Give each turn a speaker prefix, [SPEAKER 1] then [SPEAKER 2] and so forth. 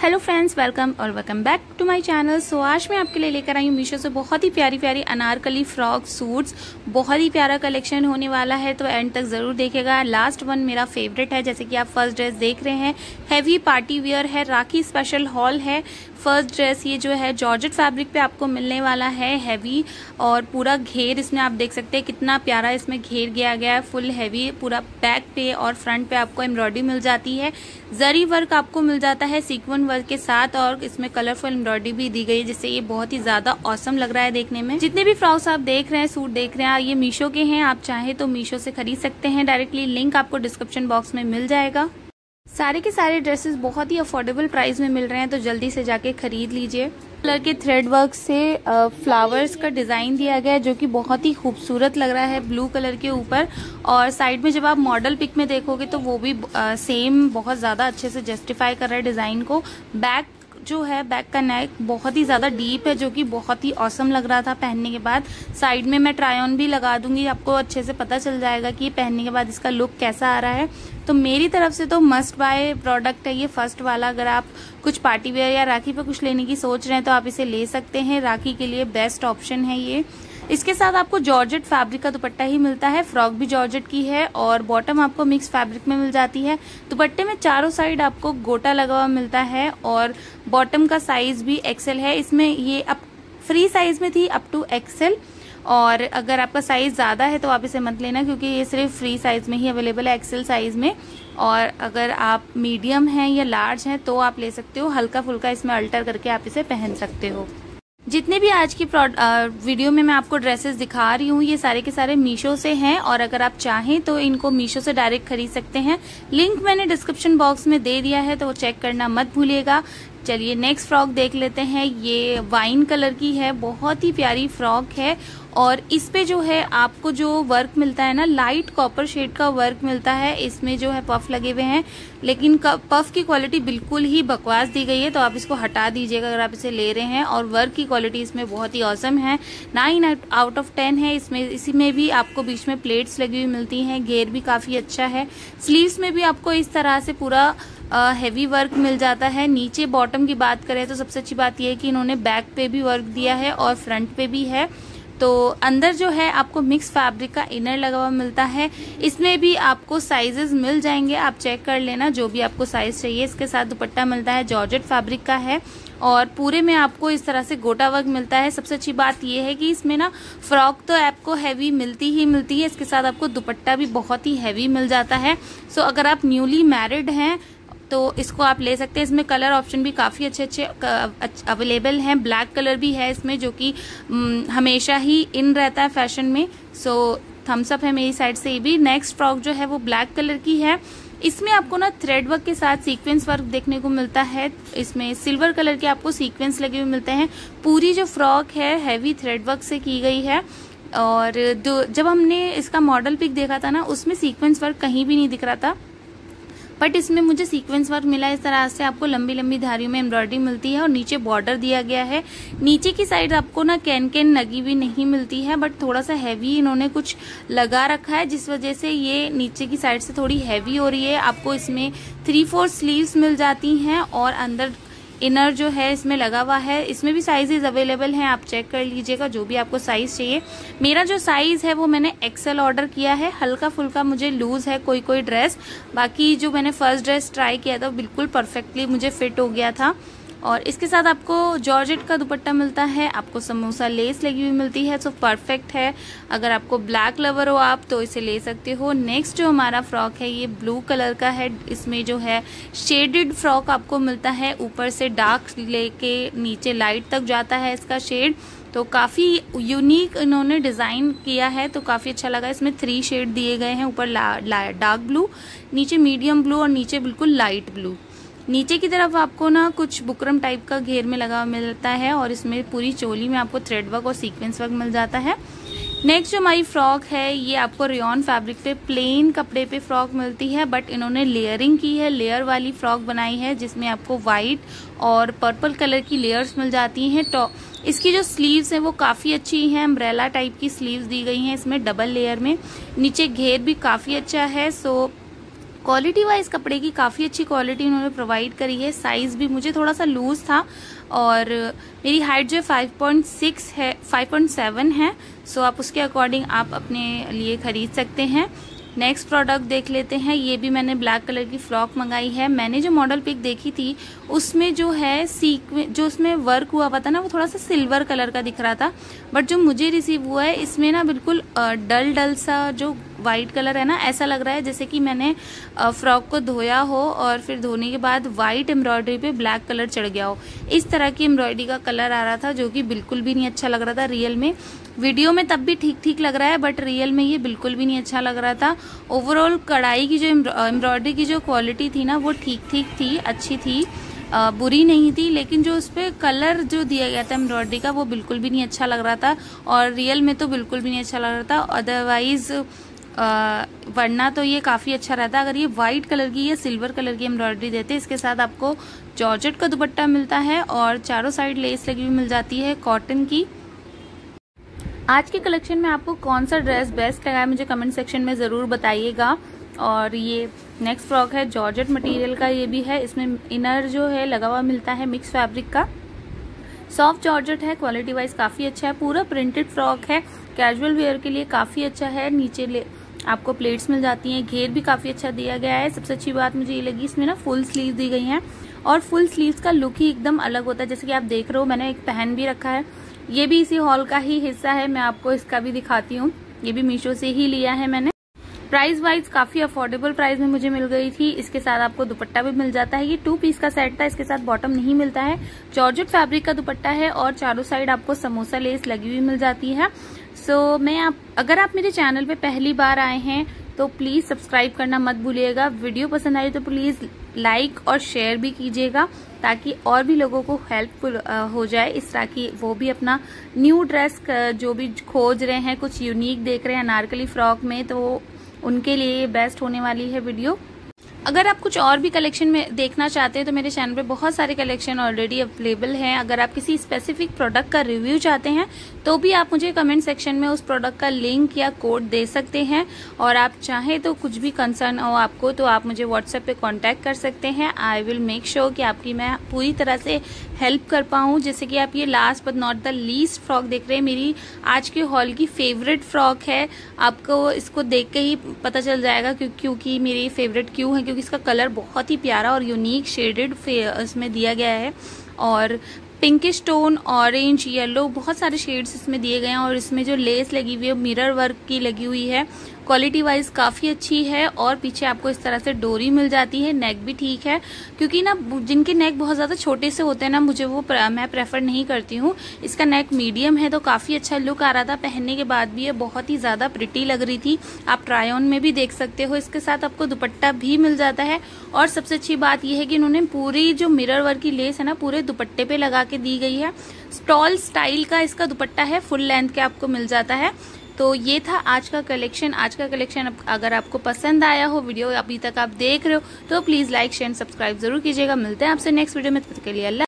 [SPEAKER 1] Hello friends welcome और welcome back to my channel so आज मैं आपके लिए लेकर आई हूँ मीशो से बहुत ही प्यारी प्यारी अनारकली फ्रॉक सूट्स बहुत ही प्यारा कलेक्शन होने वाला है तो एंड तक ज़रूर देखेगा लास्ट वन मेरा फेवरेट है, जैसे कि आप फ़र्स्ट ड्रेस देख रहे हैं। हैवी पार्टी वियर है, राखी स्पेशल हॉल है। फ़र्स्ट ड्रेस ये जो है जॉर्जेट फैब्रिक पे आपको मिलने वाला है हैवी और पूरा घेर इसमें आप देख सकते हैं, कितना प्यारा इसमें घेर गया गया है फुल हैवी पूरा बैक पे और फ्रंट पे आपको एम्ब्रॉयडरी मिल जाती है। जरी वर्क आपको मिल जाता है सीक्वन वर्क के साथ और इसमें कलरफुल एम्ब्रॉयडरी भी दी गई है, जिससे ये बहुत ही ज़्यादा औसम लग रहा है देखने में। जितने भी फ्रॉक्स आप देख रहे हैं, सूट देख रहे हैं, ये मीशो के हैं। आप चाहे तो मीशो से खरीद सकते हैं। डायरेक्टली लिंक आपको डिस्क्रिप्शन बॉक्स में मिल जाएगा। सारे के सारे ड्रेसेस बहुत ही अफोर्डेबल प्राइस में मिल रहे हैं तो जल्दी से जाके खरीद लीजिए। कलर के थ्रेड वर्क से फ्लावर्स का डिज़ाइन दिया गया है, जो कि बहुत ही खूबसूरत लग रहा है ब्लू कलर के ऊपर। और साइड में जब आप मॉडल पिक में देखोगे तो वो भी सेम बहुत ज़्यादा अच्छे से जस्टिफाई कर रहा है डिज़ाइन को। बैक जो है बैक का नेक बहुत ही ज़्यादा डीप है, जो कि बहुत ही औसम लग रहा था पहनने के बाद। साइड में मैं ट्राई ऑन भी लगा दूँगी, आपको अच्छे से पता चल जाएगा कि पहनने के बाद इसका लुक कैसा आ रहा है। तो मेरी तरफ़ से तो मस्ट बाय प्रोडक्ट है ये फ़र्स्ट वाला। अगर आप कुछ पार्टी वेयर या राखी पे कुछ लेने की सोच रहे हैं तो आप इसे ले सकते हैं। राखी के लिए बेस्ट ऑप्शन है ये। इसके साथ आपको जॉर्जेट फैब्रिक का दुपट्टा ही मिलता है। फ्रॉक भी जॉर्जेट की है और बॉटम आपको मिक्स फैब्रिक में मिल जाती है। दुपट्टे में चारों साइड आपको गोटा लगा हुआ मिलता है और बॉटम का साइज़ भी एक्सेल है। इसमें ये अब फ्री साइज़ में थी अप टू एक्सेल। और अगर आपका साइज़ ज़्यादा है तो आप इसे मत लेना, क्योंकि ये सिर्फ़ फ्री साइज़ में ही अवेलेबल है, एक्सेल साइज़ में। और अगर आप मीडियम हैं या लार्ज हैं तो आप ले सकते हो हल्का फुल्का इसमें अल्टर करके आप इसे पहन सकते हो। जितने भी आज की वीडियो में मैं आपको ड्रेसेस दिखा रही हूँ, ये सारे के सारे मीशो से हैं। और अगर आप चाहें तो इनको मीशो से डायरेक्ट खरीद सकते हैं। लिंक मैंने डिस्क्रिप्शन बॉक्स में दे दिया है तो वो चेक करना मत भूलिएगा। चलिए नेक्स्ट फ्रॉक देख लेते हैं। ये वाइन कलर की है, बहुत ही प्यारी फ्रॉक है। और इस पे जो है, आपको जो वर्क मिलता है ना लाइट कॉपर शेड का वर्क मिलता है। इसमें जो है पफ लगे हुए हैं। लेकिन पफ की क्वालिटी बिल्कुल ही बकवास दी गई है तो आप इसको हटा दीजिएगा अगर आप इसे ले रहे हैं। और वर्क की क्वालिटी इसमें बहुत ही औसम है। नाइन आउट ऑफ़ टेन है इसमें। इसी में भी आपको बीच में प्लेट्स लगी हुई मिलती हैं। घेर भी काफ़ी अच्छा है। स्लीव्स में भी आपको इस तरह से पूरा हैवी वर्क मिल जाता है। नीचे बॉटम की बात करें तो सबसे अच्छी बात यह है कि इन्होंने बैक पे भी वर्क दिया है और फ्रंट पे भी है। तो अंदर जो है आपको मिक्स फैब्रिक का इनर लगा हुआ मिलता है। इसमें भी आपको साइजेस मिल जाएँगे। आप चेक कर लेना, जो भी आपको साइज़ चाहिए, इसके साथ दुपट्टा मिलता है जॉर्जेट फैब्रिक का है। और पूरे में आपको इस तरह से गोटा वर्क मिलता है। सबसे अच्छी बात यह है कि इसमें ना फ्रॉक तो आपको हैवी मिलती ही मिलती है। इसके साथ आपको दुपट्टा भी बहुत ही हैवी मिल जाता है। सो अगर आप न्यूली मैरिड हैं तो इसको आप ले सकते हैं। इसमें कलर ऑप्शन भी काफ़ी अच्छे अच्छे अवेलेबल हैं। ब्लैक कलर भी है इसमें, जो कि हमेशा ही इन रहता है फ़ैशन में। सो थम्स अप है मेरी साइड से ये भी। नेक्स्ट फ्रॉक जो है वो ब्लैक कलर की है। इसमें आपको ना थ्रेड वर्क के साथ सीक्वेंस वर्क देखने को मिलता है। इसमें सिल्वर कलर के आपको सीक्वेंस लगे हुए मिलते हैं। पूरी जो फ्रॉक है हैवी थ्रेड वर्क से की गई है। और जब हमने इसका मॉडल पिक देखा था ना, उसमें सीक्वेंस वर्क कहीं भी नहीं दिख रहा था। बट इसमें मुझे सीक्वेंस वर्क मिला इस तरह से आपको लंबी लंबी धारियों में एम्ब्रॉयडरी मिलती है और नीचे बॉर्डर दिया गया है। नीचे की साइड आपको ना कैन कैन लगी हुई नहीं मिलती है बट थोड़ा सा हैवी इन्होंने कुछ लगा रखा है, जिस वजह से ये नीचे की साइड से थोड़ी हैवी हो रही है। आपको इसमें थ्री फोर स्लीव्स मिल जाती हैं और अंदर इनर जो है, इसमें लगा हुआ है। इसमें भी साइजेज अवेलेबल हैं, आप चेक कर लीजिएगा, जो भी आपको साइज़ चाहिए। मेरा जो साइज़ है, वो मैंने एक्सेल ऑर्डर किया है। हल्का फुल्का मुझे लूज है कोई कोई ड्रेस बाकी जो मैंने फ़र्स्ट ड्रेस ट्राई किया था बिल्कुल परफेक्टली मुझे फिट हो गया था। और इसके साथ आपको जॉर्जेट का दुपट्टा मिलता है, आपको समोसा लेस लगी हुई मिलती है तो परफेक्ट है। अगर आपको ब्लैक लवर हो आप तो इसे ले सकते हो। नेक्स्ट जो हमारा फ्रॉक है, ये ब्लू कलर का है। इसमें जो है शेडेड फ्रॉक आपको मिलता है। ऊपर से डार्क लेके नीचे लाइट तक जाता है इसका शेड तो काफ़ी यूनिक इन्होंने डिज़ाइन किया है तो काफ़ी अच्छा लगा। इसमें थ्री शेड दिए गए हैं, ऊपर डार्क ब्लू नीचे मीडियम ब्लू और नीचे बिल्कुल लाइट ब्लू नीचे की तरफ़ आपको ना कुछ बुकरम टाइप का घेर में लगा मिलता है और इसमें पूरी चोली में आपको थ्रेड वर्क और सीक्वेंस वर्क मिल जाता है। नेक्स्ट जो हमारी फ्रॉक है, ये आपको रेन फैब्रिक पे प्लेन कपड़े पे फ्रॉक मिलती है बट इन्होंने लेयरिंग की है लेयर वाली फ्रॉक बनाई है, जिसमें आपको व्हाइट और पर्पल कलर की लेयर्स मिल जाती हैं। टॉप इसकी जो स्लीव्स हैं वो काफ़ी अच्छी हैं अम्ब्रेला टाइप की स्लीव्स दी गई हैं इसमें डबल लेयर में। नीचे घेर भी काफ़ी अच्छा है सो क्वालिटी वाइज कपड़े की काफ़ी अच्छी क्वालिटी उन्होंने प्रोवाइड करी है। साइज़ भी मुझे थोड़ा सा लूज था और मेरी हाइट जो है 5.6 है 5.7 है। सो आप उसके अकॉर्डिंग आप अपने लिए खरीद सकते हैं। नेक्स्ट प्रोडक्ट देख लेते हैं। ये भी मैंने ब्लैक कलर की फ्रॉक मंगाई है। मैंने जो मॉडल पिक देखी थी, उसमें जो है सीक जो उसमें वर्क हुआ था ना, वो थोड़ा सा सिल्वर कलर का दिख रहा था। बट जो मुझे रिसीव हुआ है, इसमें ना बिल्कुल डल डल सा जो वाइट कलर है ना ऐसा लग रहा है जैसे कि मैंने फ्रॉक को धोया हो और फिर धोने के बाद वाइट एम्ब्रॉयडरी पे ब्लैक कलर चढ़ गया हो। इस तरह की एम्ब्रॉयडरी का कलर आ रहा था जो कि बिल्कुल भी नहीं अच्छा लग रहा था रियल में। वीडियो में तब भी ठीक ठीक लग रहा है बट रियल में ये बिल्कुल भी नहीं अच्छा लग रहा था। ओवरऑल कढ़ाई की जो एम्ब्रॉयडरी की जो क्वालिटी थी ना वो ठीक ठीक थी अच्छी थी आ, बुरी नहीं थी लेकिन जो उस पर कलर जो दिया गया था एम्ब्रॉयडरी का वो बिल्कुल भी नहीं अच्छा लग रहा था और रियल में तो बिल्कुल भी नहीं अच्छा लग रहा था। अदरवाइज़ वरना तो ये काफ़ी अच्छा रहता अगर ये वाइट कलर की, या सिल्वर कलर की एम्ब्रॉयडरी देते, इसके साथ आपको जॉर्जेट का दुपट्टा मिलता है और चारों साइड लेस लगी हुई मिल जाती है कॉटन की। आज के कलेक्शन में आपको कौन सा ड्रेस बेस्ट लगा है मुझे कमेंट सेक्शन में ज़रूर बताइएगा। और ये नेक्स्ट फ्रॉक है जॉर्जेट मटेरियल का ये भी है। इसमें इनर जो है, लगा हुआ मिलता है मिक्स फैब्रिक का। सॉफ्ट जॉर्जेट है क्वालिटी वाइज काफ़ी अच्छा है। पूरा प्रिंटेड फ्रॉक है। कैजुअल वेयर के लिए काफ़ी अच्छा है। नीचे ले आपको प्लेट्स मिल जाती हैं। घेर भी काफ़ी अच्छा दिया गया है। सबसे अच्छी बात मुझे ये लगी, इसमें ना फुल स्लीव दी गई हैं। और फुल स्लीव्स का लुक ही एकदम अलग होता है। जैसे कि आप देख रहे हो, मैंने एक पहन भी रखा है। ये भी इसी हॉल का ही हिस्सा है। मैं आपको इसका भी दिखाती हूँ। ये भी मीशो से ही लिया है मैंने। प्राइस वाइज काफ़ी अफोर्डेबल प्राइस में मुझे मिल गई थी। इसके साथ आपको दुपट्टा भी मिल जाता है। ये टू पीस का सेट था। इसके साथ बॉटम नहीं मिलता है। जॉर्जेट फैब्रिक का दुपट्टा है और चारों साइड आपको समोसा लेस लगी हुई मिल जाती है। सो so, मैं आप अगर आप मेरे चैनल पे पहली बार आए हैं तो प्लीज़ सब्सक्राइब करना मत भूलिएगा। वीडियो पसंद आई तो प्लीज़ लाइक और शेयर भी कीजिएगा ताकि और भी लोगों को हेल्पफुल हो जाए इस तरह की वो भी अपना न्यू ड्रेस जो भी खोज रहे हैं कुछ यूनिक देख रहे हैं अनारकली फ्रॉक में तो उनके लिए बेस्ट होने वाली है वीडियो अगर आप कुछ और भी कलेक्शन में देखना चाहते हैं तो मेरे चैनल पे बहुत सारे कलेक्शन ऑलरेडी अवेलेबल हैं। अगर आप किसी स्पेसिफिक प्रोडक्ट का रिव्यू चाहते हैं तो भी आप मुझे कमेंट सेक्शन में उस प्रोडक्ट का लिंक या कोड दे सकते हैं। और आप चाहें तो कुछ भी कंसर्न हो आपको तो आप मुझे व्हाट्सएप पे कांटेक्ट कर सकते हैं। आई विल मेक श्योर कि आपकी मैं पूरी तरह से हेल्प कर पाऊँ। जैसे कि आप ये last but not the least frock देख रहे हैं, मेरी आज के हॉल की फेवरेट फ्रॉक है। आपको इसको देख के ही पता चल जाएगा क्योंकि मेरी फेवरेट क्यों है क्योंकि इसका कलर बहुत ही प्यारा और यूनिक शेडेड इसमें दिया गया है। और पिंक स्टोन ऑरेंज येलो बहुत सारे शेड्स इसमें दिए गए हैं। और इसमें जो लेस लगी हुई है मिरर वर्क की लगी हुई है। क्वालिटी वाइज काफ़ी अच्छी है और पीछे आपको इस तरह से डोरी मिल जाती है नेक भी ठीक है। क्योंकि ना जिनके नेक बहुत ज़्यादा छोटे से होते हैं ना मुझे वो प्र, मैं प्रेफर नहीं करती हूँ। इसका नेक मीडियम है तो काफ़ी अच्छा लुक आ रहा था पहनने के बाद भी ये बहुत ही ज़्यादा प्रिटी लग रही थी। आप ट्राई ऑन में भी देख सकते हो इसके साथ आपको दुपट्टा भी मिल जाता है। और सबसे अच्छी बात यह है कि इन्होंने पूरी जो मिरर वर्क की लेस है ना पूरे दुपट्टे पे लगा के दी गई है। स्टॉल स्टाइल का इसका दुपट्टा है फुल लेंथ के आपको मिल जाता है। तो ये था आज का कलेक्शन आज का कलेक्शन अगर आपको पसंद आया हो वीडियो अभी तक आप देख रहे हो तो प्लीज़ लाइक शेयर सब्सक्राइब ज़रूर कीजिएगा। मिलते हैं आपसे नेक्स्ट वीडियो में, तब तक के लिए अल्लाह